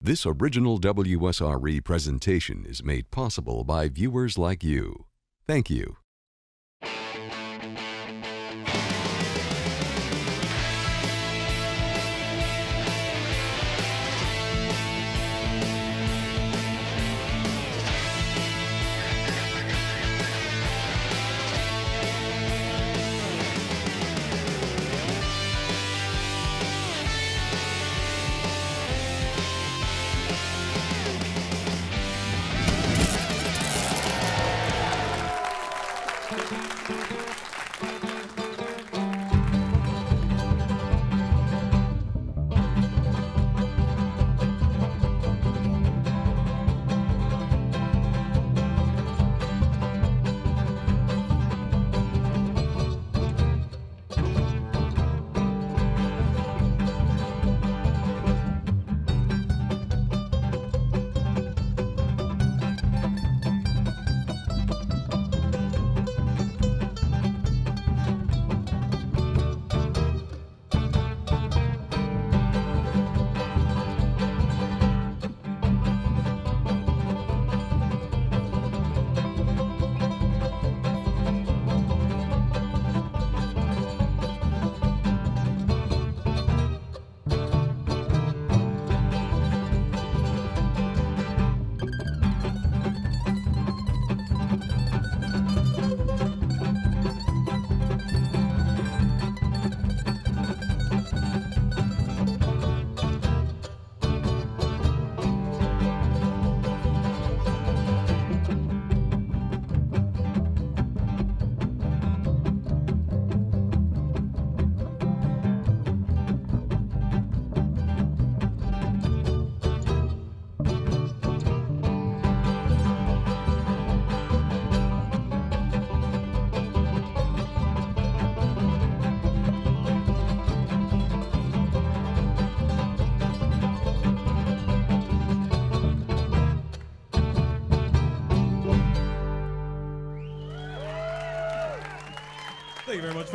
This original WSRE presentation is made possible by viewers like you. Thank you.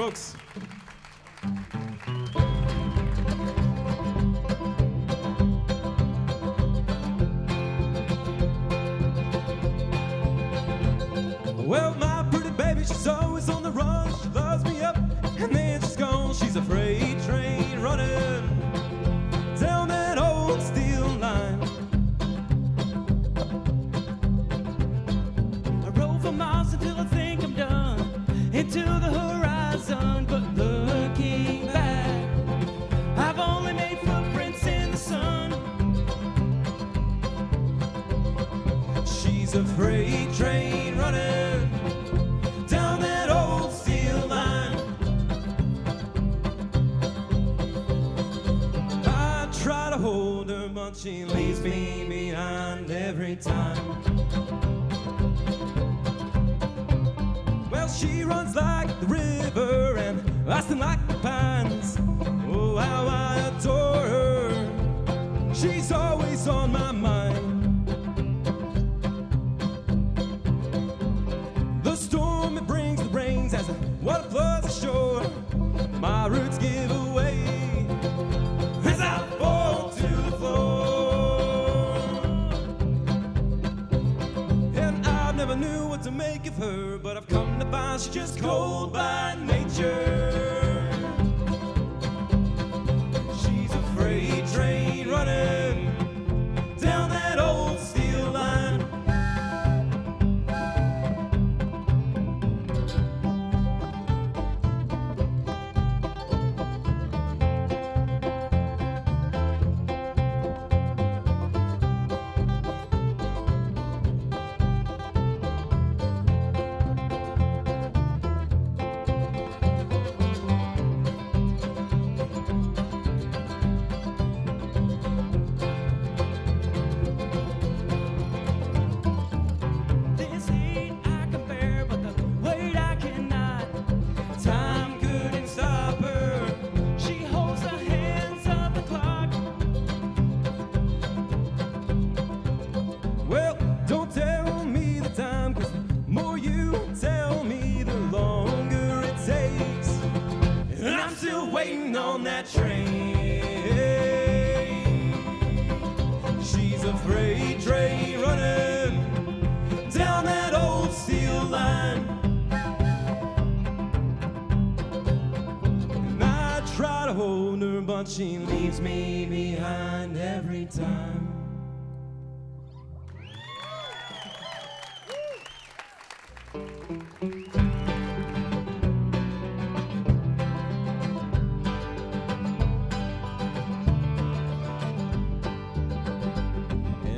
Cooks.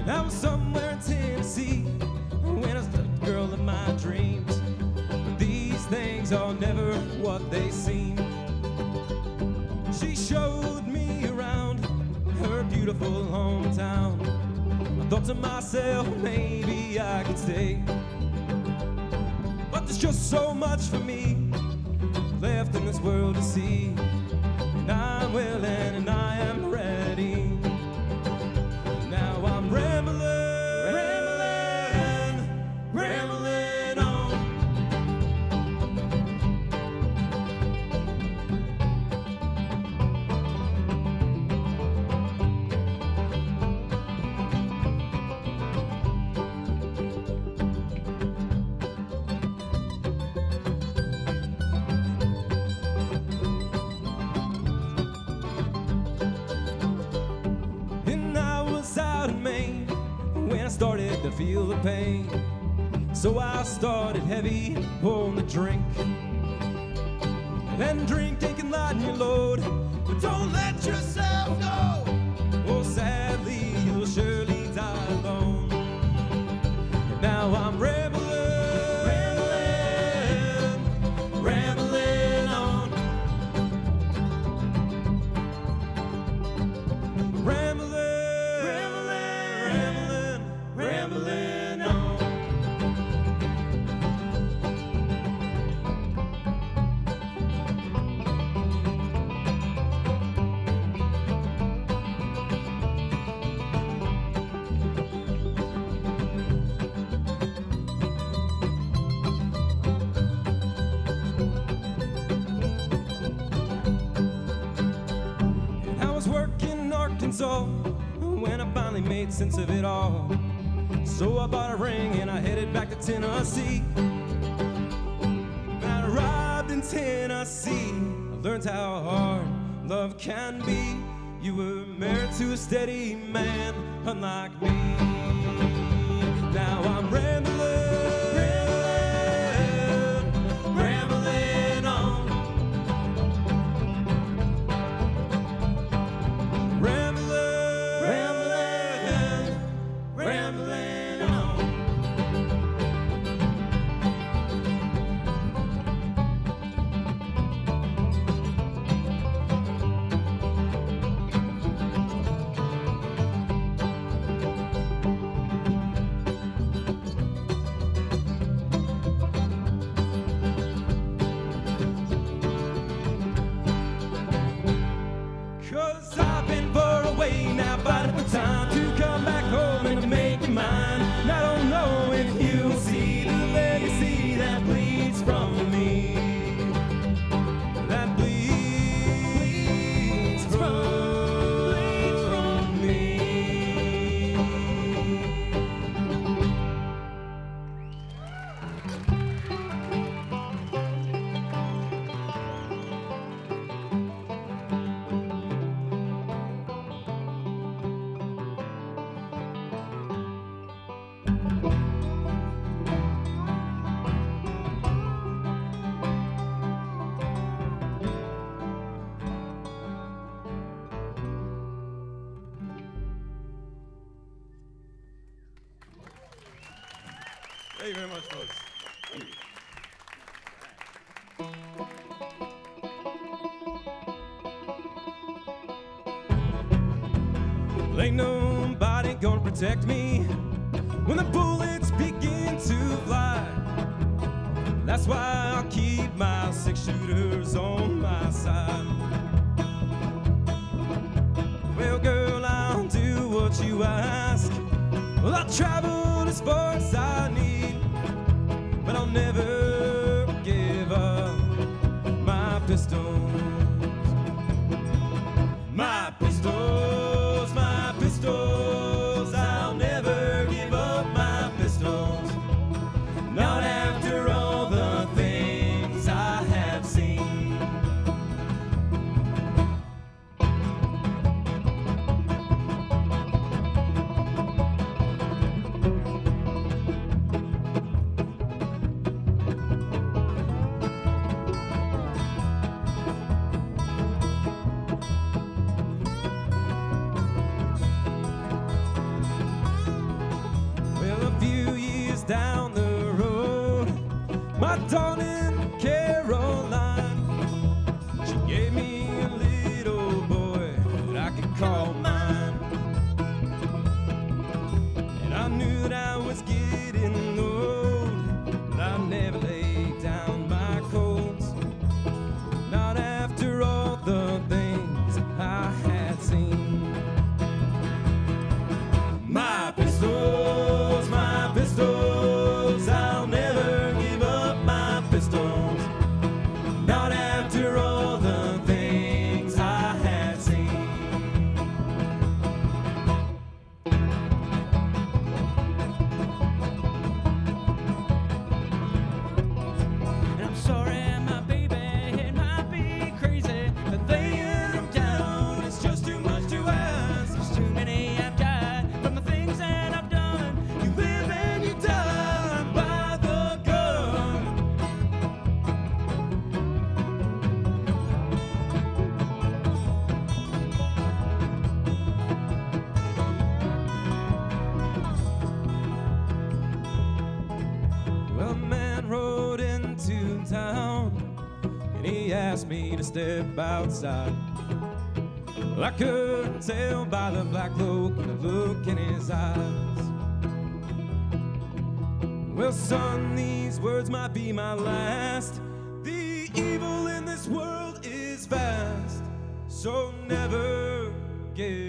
I was somewhere in Tennessee when I was the girl of my dreams. But these things are never what they seem. She showed me around her beautiful hometown. I thought to myself, maybe I could stay. But there's just so much for me left in this world to see. And I'm willing and I heavy Arkansas when I finally made sense of it all. So I bought a ring and I headed back to Tennessee. When I arrived in Tennessee, I learned how hard love can be. You were married to a steady man, unlike me. Thank you very much, folks. Ain't nobody gonna protect me when the bullets begin to fly. That's why I'll keep my six shooters on my side. Well, girl, I'll do what you ask. Well, I'll travel as far as I need, never outside. Well, I couldn't tell by the black cloak and the look in his eyes. Well, son, these words might be my last. The evil in this world is vast, so never give.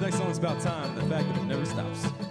next song is about time, the fact that it never stops.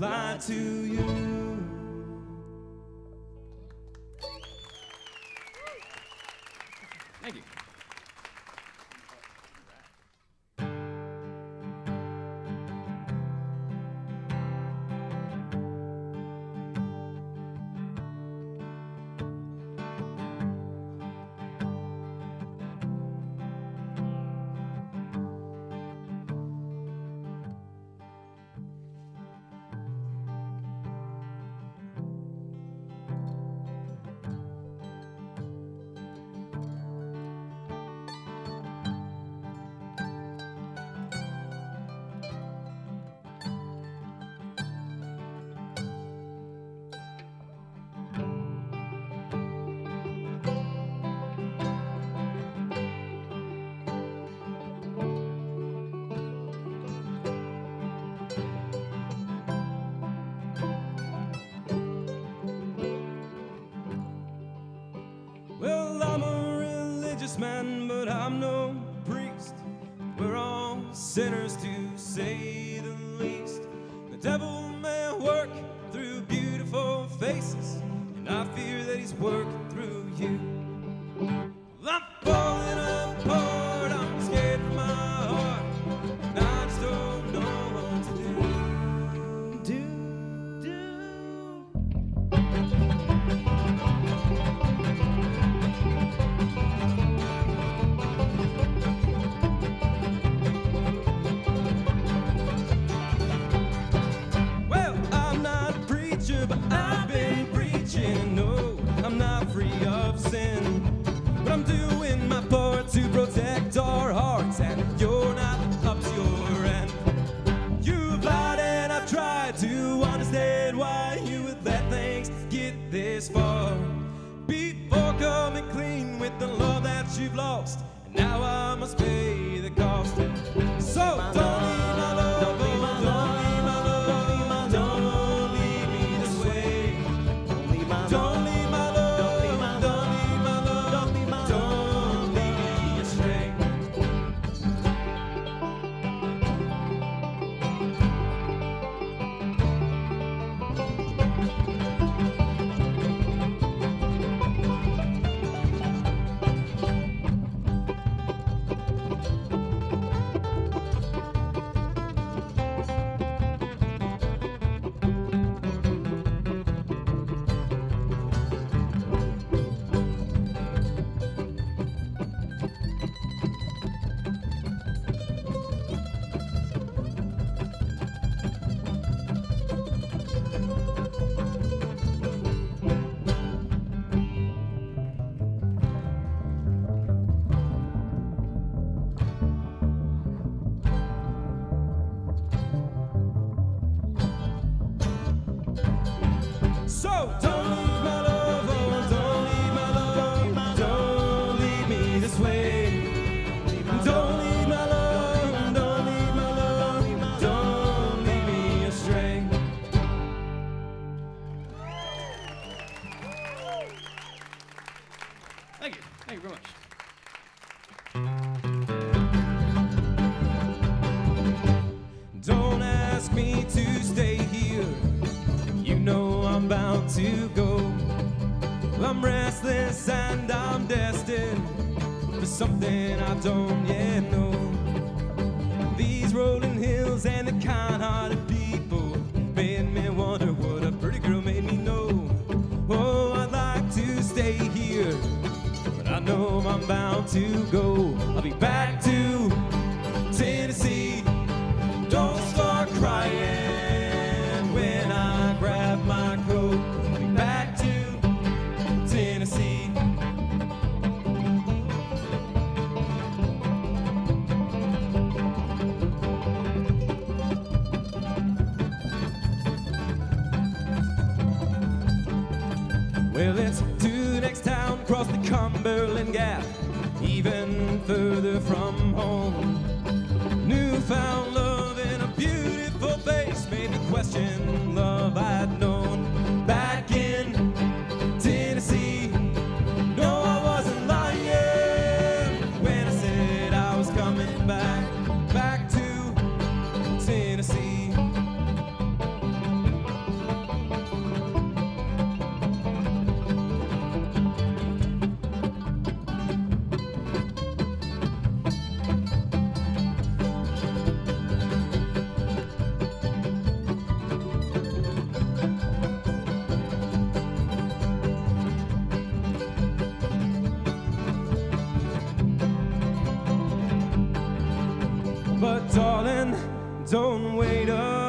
Lie to you. I've been preaching. No, I'm not free of sin. But I'm doing my part to protect our hearts, and you're not up to your end. You've lied, and I've tried to understand why you would let things get this far. Before coming clean with the love that you've lost, and now I must pay the cost. So don't to go. I'm restless and I'm destined for something I don't yet know. These rolling hills and the kind-hearted people made me wonder what a pretty girl made me know. Oh, I'd like to stay here, but I know I'm bound to go. I'll be back to one way to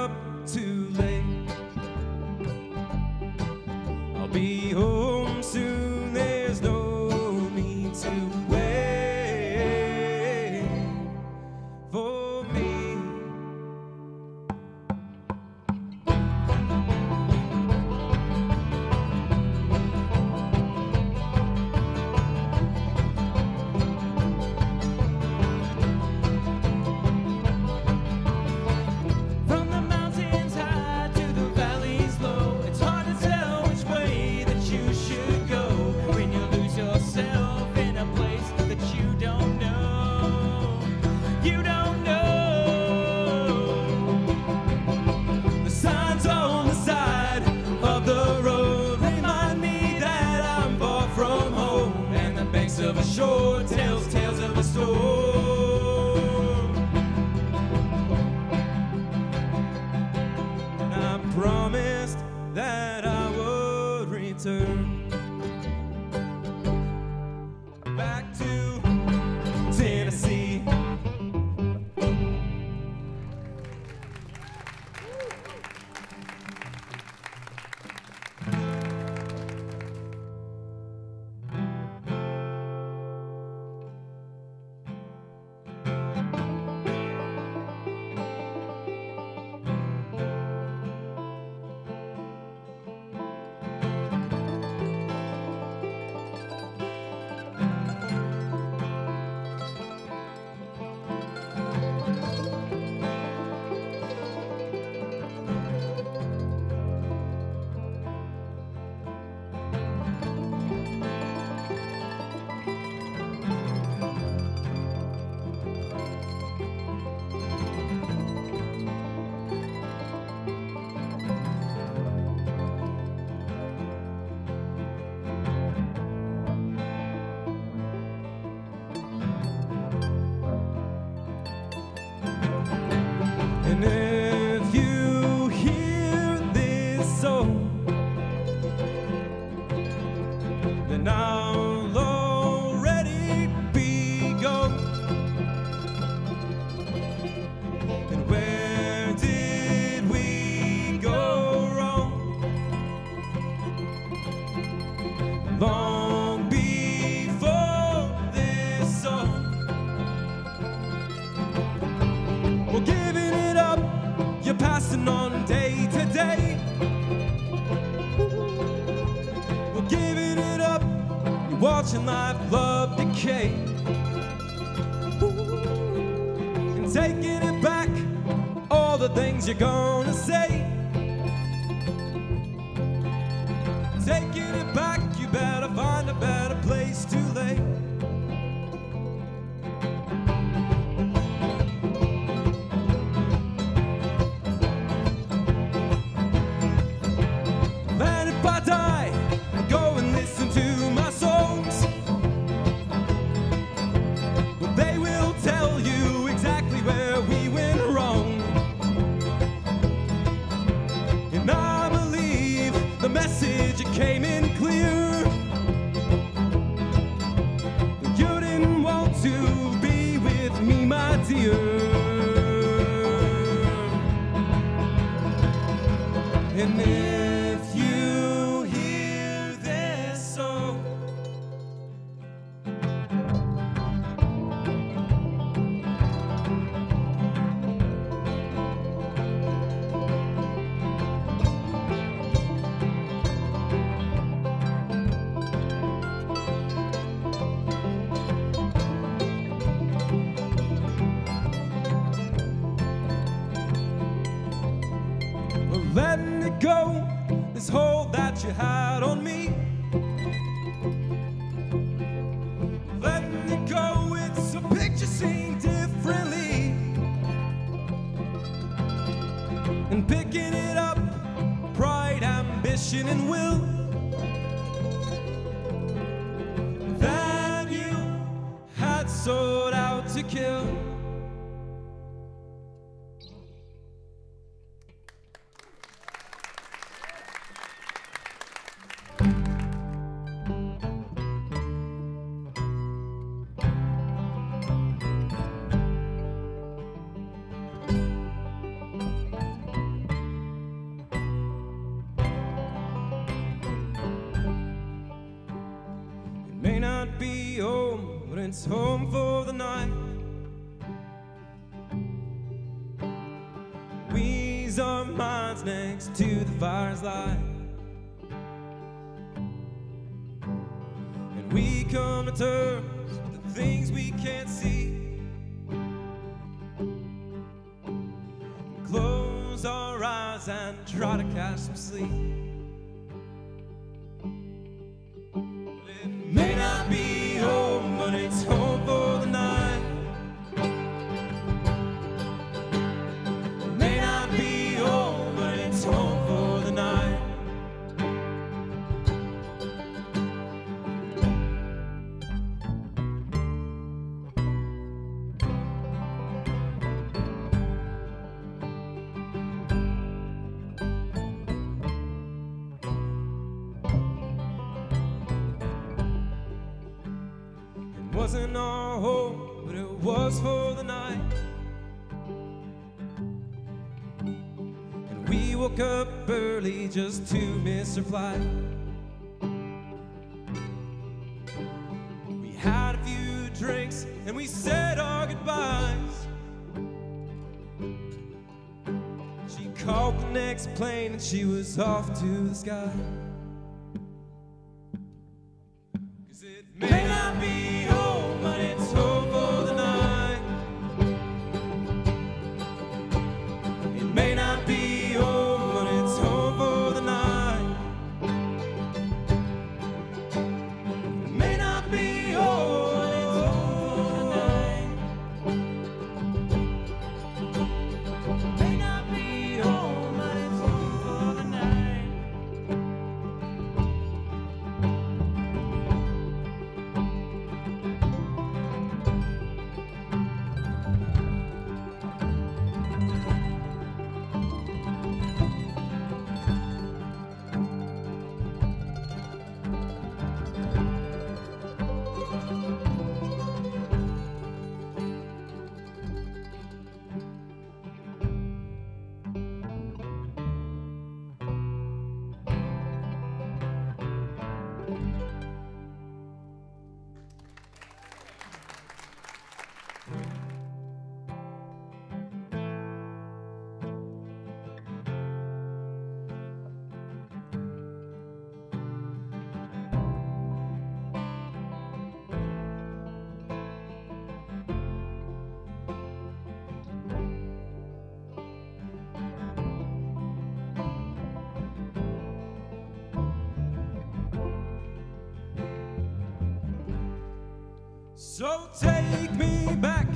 be with me, my dear. And then terms the things we can't see. Close our eyes and try to catch some sleep. kiss. We had a few drinks and we said our goodbyes. She called the next plane and she was off to the sky. So take me back.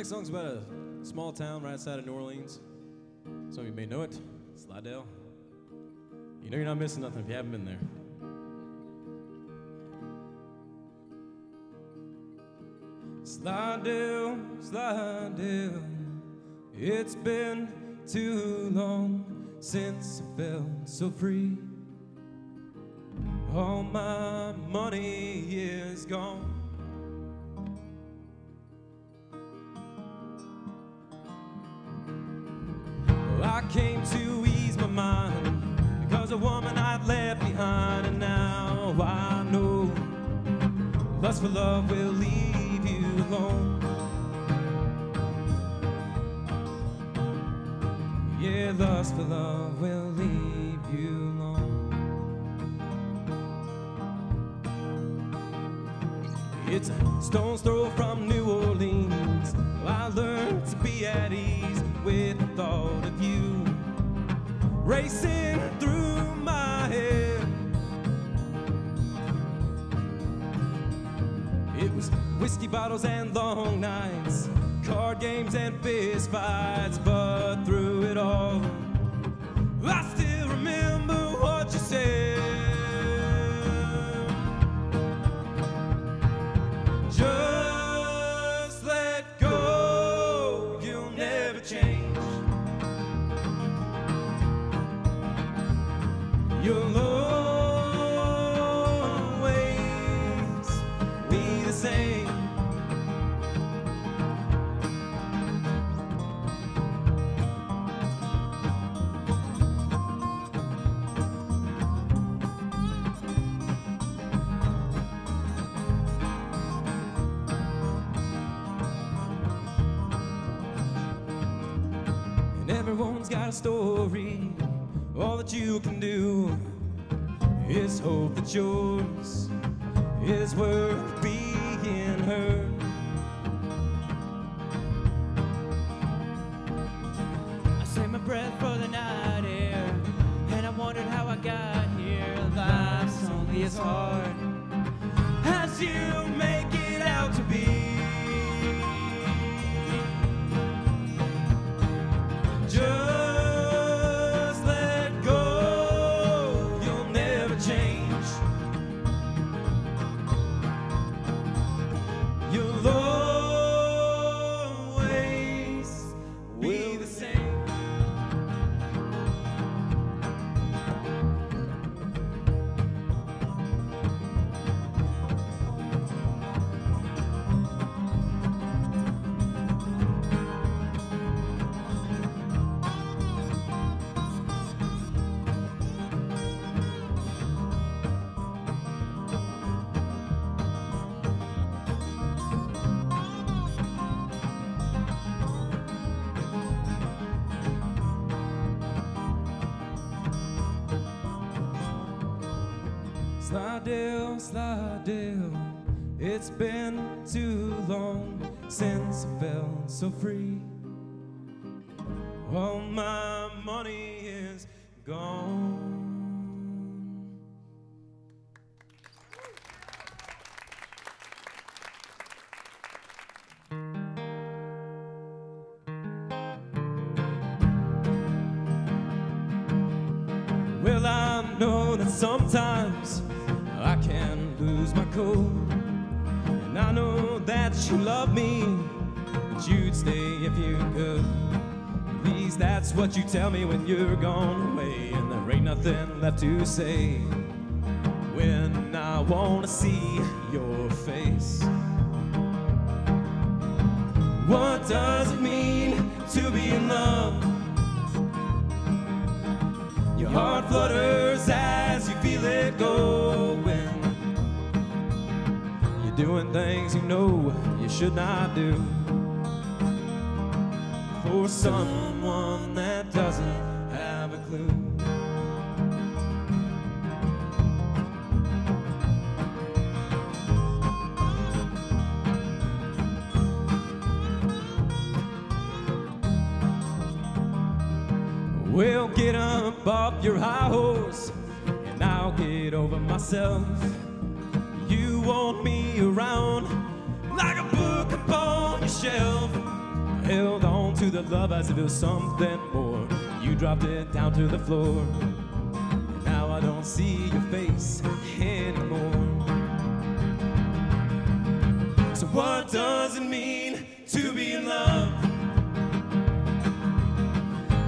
next song's about a small town right outside of New Orleans. Some of you may know it, Slidell. You know you're not missing nothing if you haven't been there. Slidell, Slidell. It's been too long since I felt so free. All my money is gone I came to ease my mind because a woman I'd left behind, and now I know lust for love will leave you alone. Yeah, lust for love will leave you alone. It's a stone's throw from New Orleans. I learned to be at ease with the thought of you racing through my head. It was whiskey bottles and long nights, card games and fist fights, but through it all, story. All that you can do is hope that yours is worth being heard. I saved my breath for the night air, and I wondered how I got here. Life's only as hard as you love me, that you'd stay if you could. At least that's what you tell me when you're gone away, and there ain't nothing left to say. When I wanna see your face. What does it mean to be in love? Your heart flutters as you feel it going. You're doing things you know should not do. For someone that doesn't have a clue. Well, get up off your high horse, and I'll get over myself. You want me around like a book upon your shelf. Held on to the love as if it was something more. You dropped it down to the floor. Now I don't see your face anymore. So what does it mean to be in love?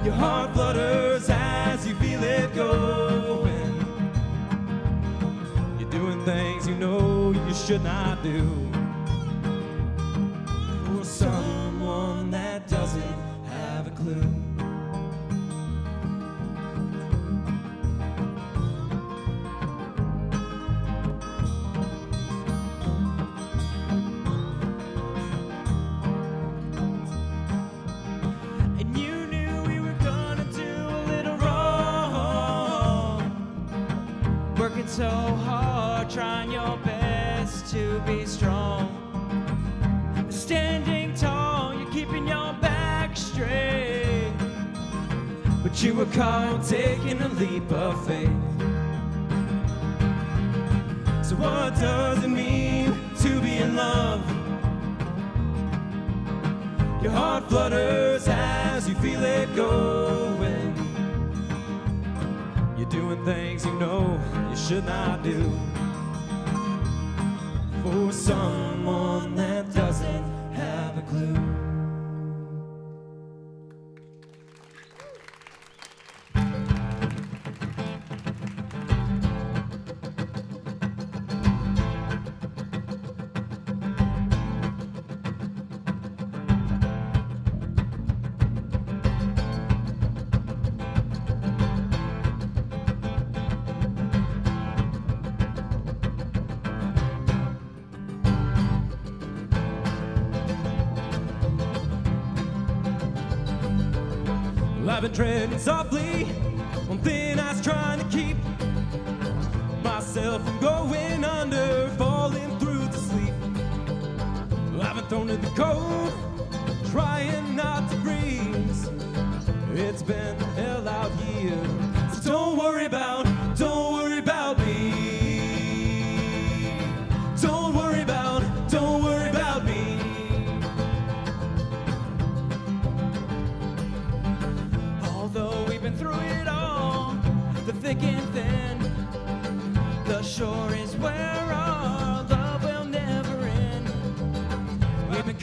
Your heart flutters as you feel it going. You're doing things you know you should not do. doesn't have a clue. working so hard, trying your best to be strong. Standing tall, you're keeping your astray. But you were caught taking a leap of faith. So, what does it mean to be in love? Your heart flutters as you feel it going. You're doing things you know you should not do for someone that doesn't have a clue.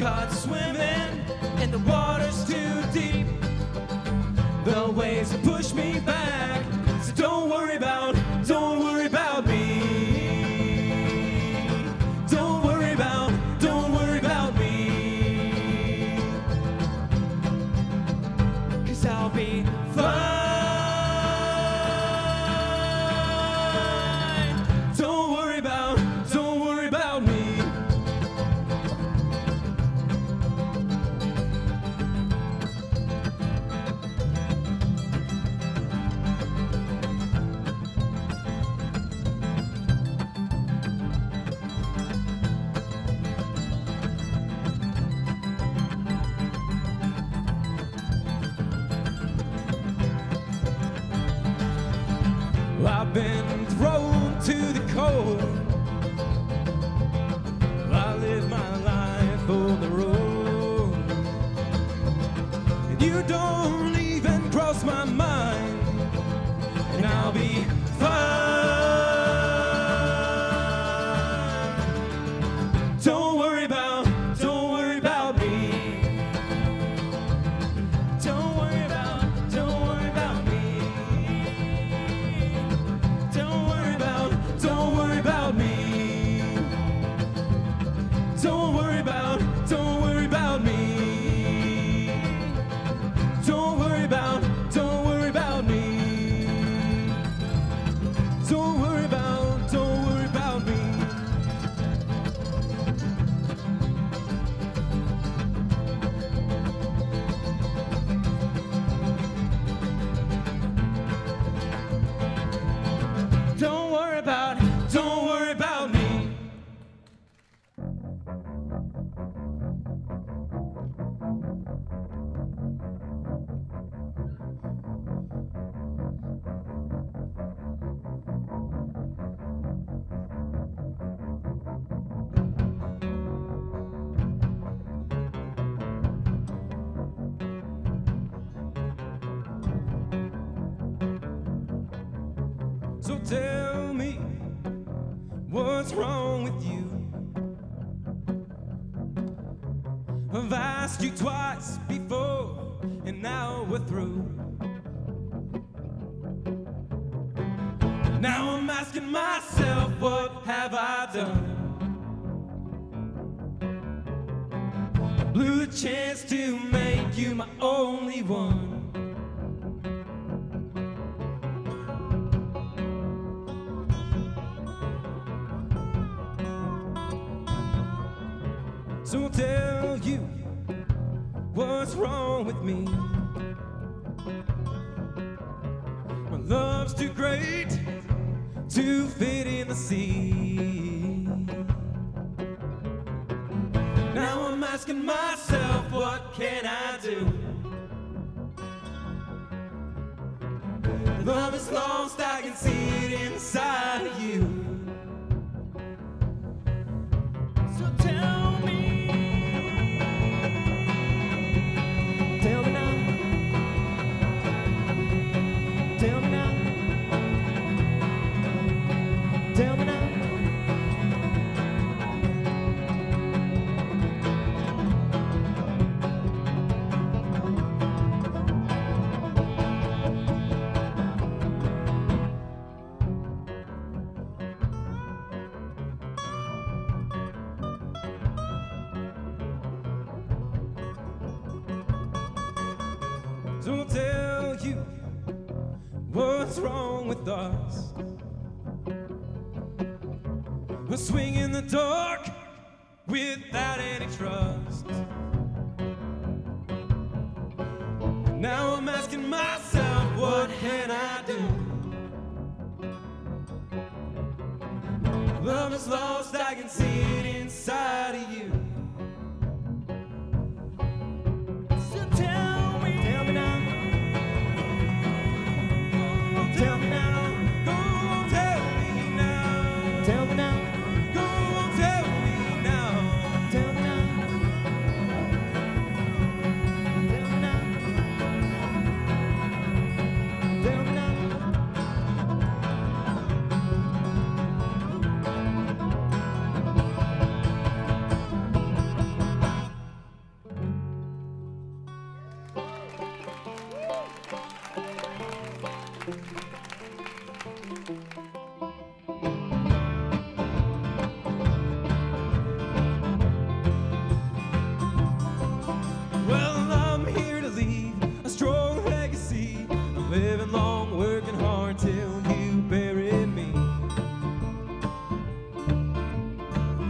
caught swimming.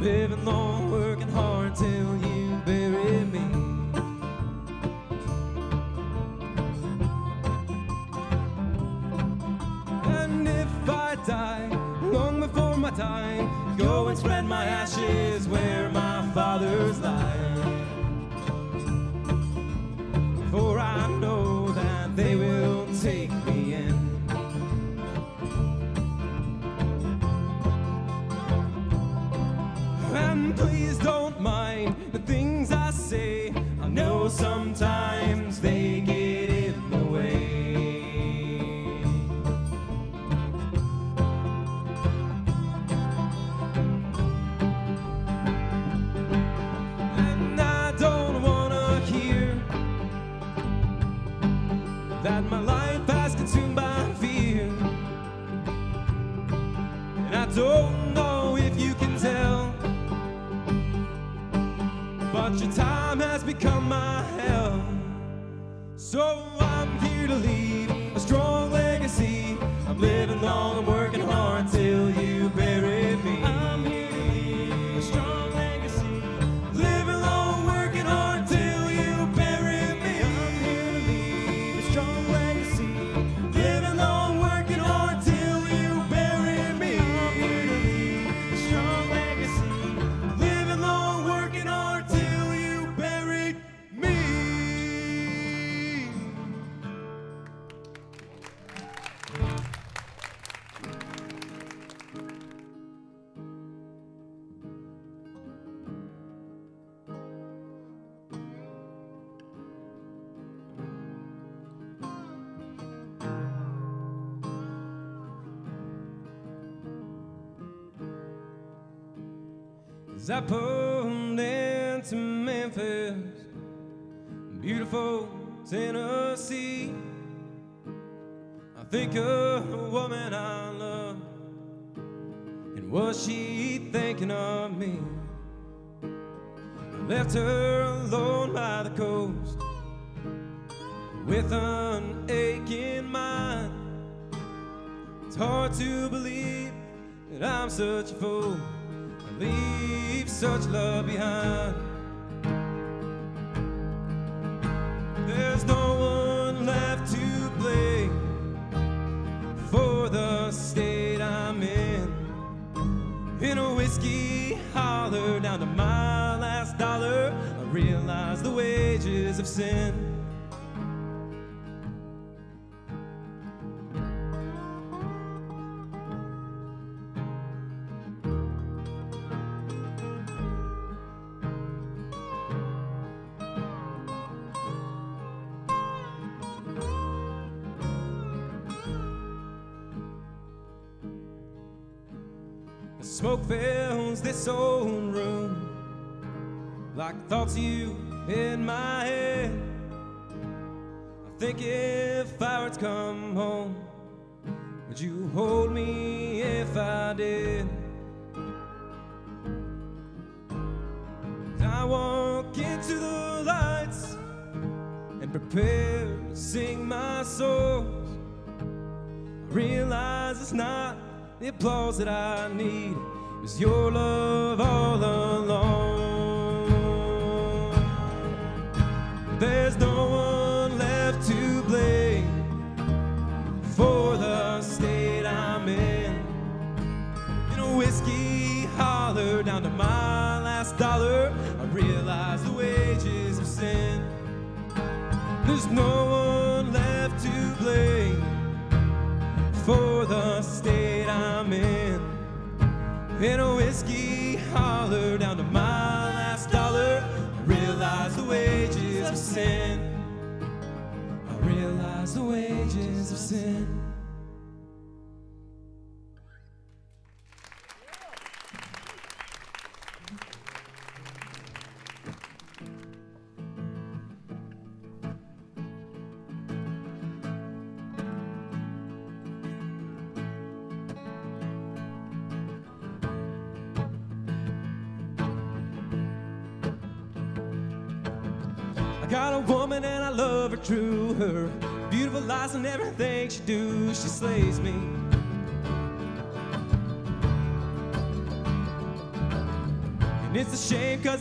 living long, working hard till you bury me. And if I die long before my time, go and spread my ashes sometimes they get in the way. And I don't wanna hear that my life has consumed by fear. And I don't become my hell. So As I pulled into Memphis, beautiful Tennessee, I think of a woman I love, and was she thinking of me? I left her alone by the coast with an aching mind. It's hard to believe that I'm such a fool. Leave such love behind. There's no one left to blame for the state I'm in. In a whiskey holler down to my last dollar, I realize the wages of sin. Realize it's not the applause that I need, it's your love all along. There's no one left to blame for the state I'm in. In a whiskey holler down to my last dollar, I realize the wages of sin. There's no In a whiskey holler down to my last dollar, I realize the wages of sin. I realize the wages of sin.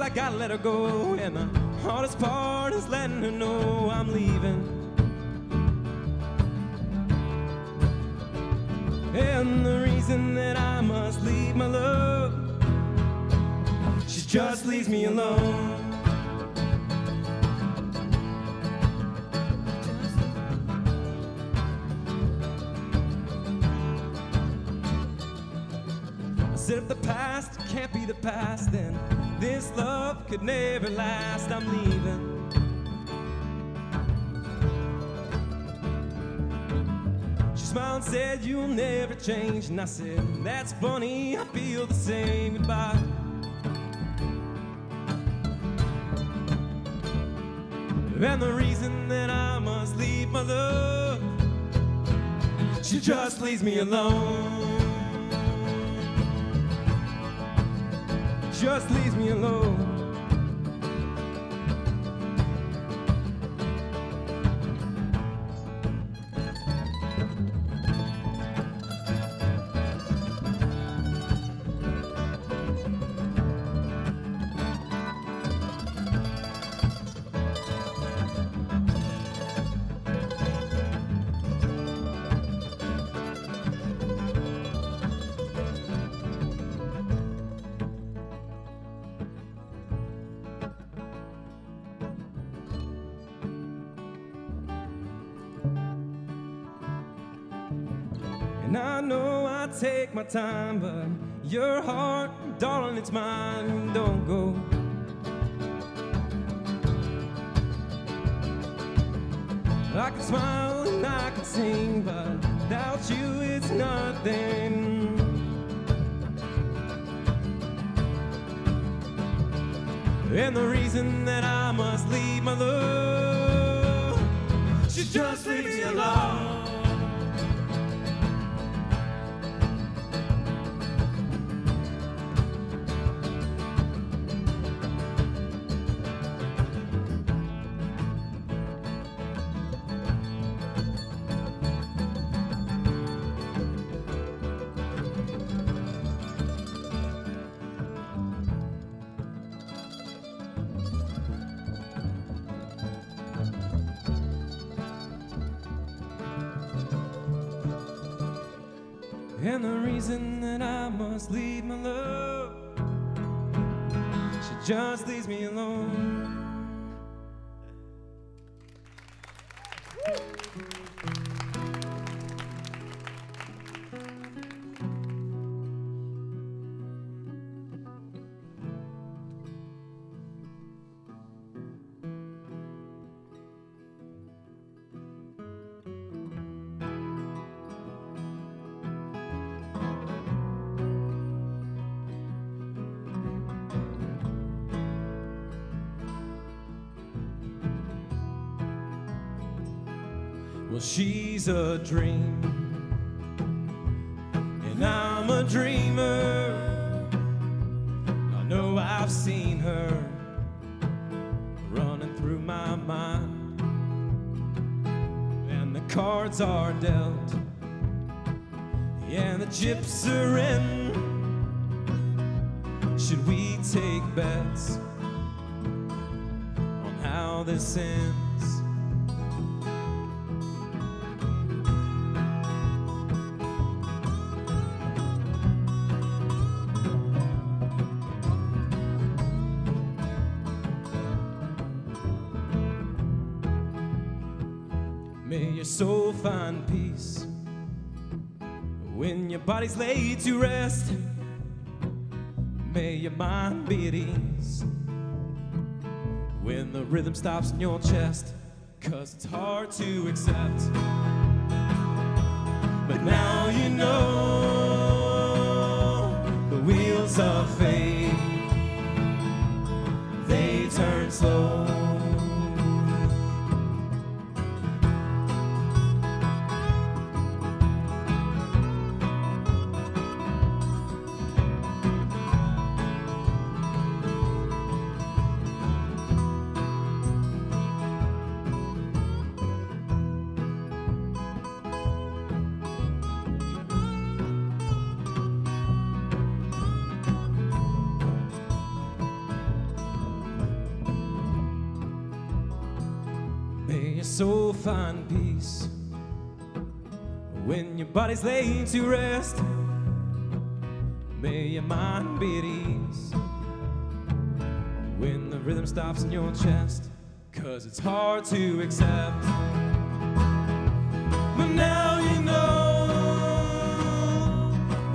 I gotta let her go. And the hardest part is letting her know I'm leaving. And the reason that I must leave my love, she just leaves me alone. Said if the past can't be the past, then this love could never last. I'm leaving. She smiled and said, You'll never change. And I said, That's funny, I feel the same. Goodbye. And the reason that I must leave my love, she just leaves me alone. Just leaves me alone. Time, but And the reason that I must leave my love, she just leaves me alone. Dream, when your body's laid to rest. May your mind be at ease when the rhythm stops in your chest. Cause it's hard to accept. But now you know the wheels of fate, they turn slow. Body's laid to rest. May your mind be at ease when the rhythm stops in your chest. Cause it's hard to accept. But now you know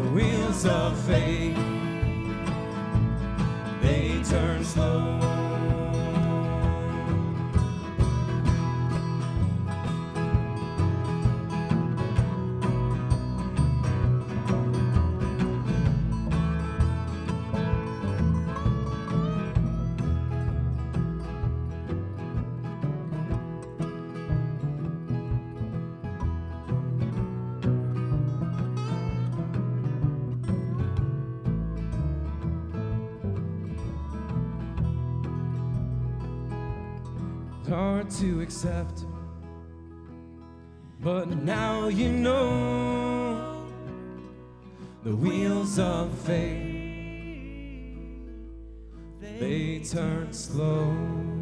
the wheels of fate, they turn slow. Hard to accept. But now you know the wheels of fate, they turn slow.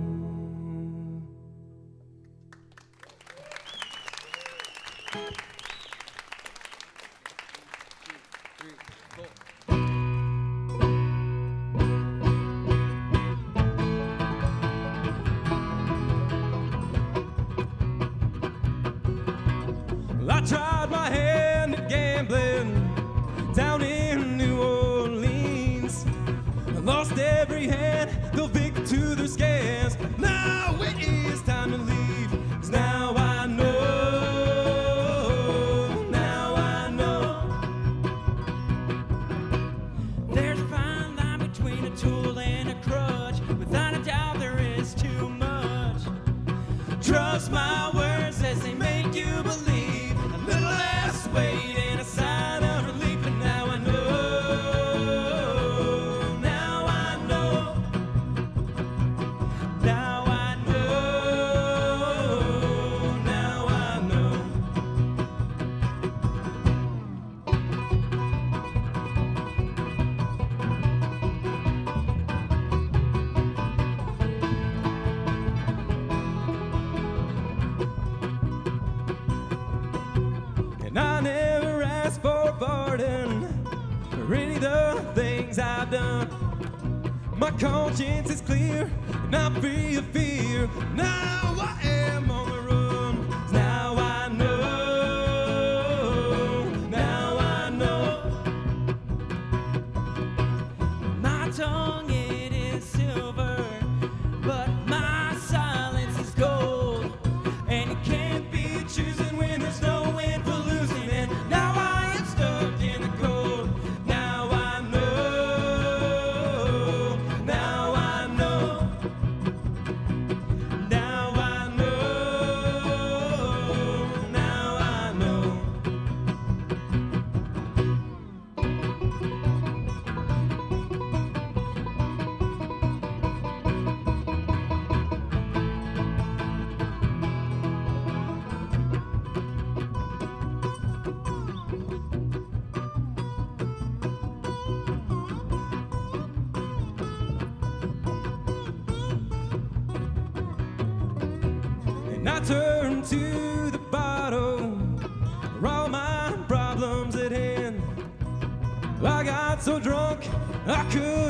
So drunk I couldn't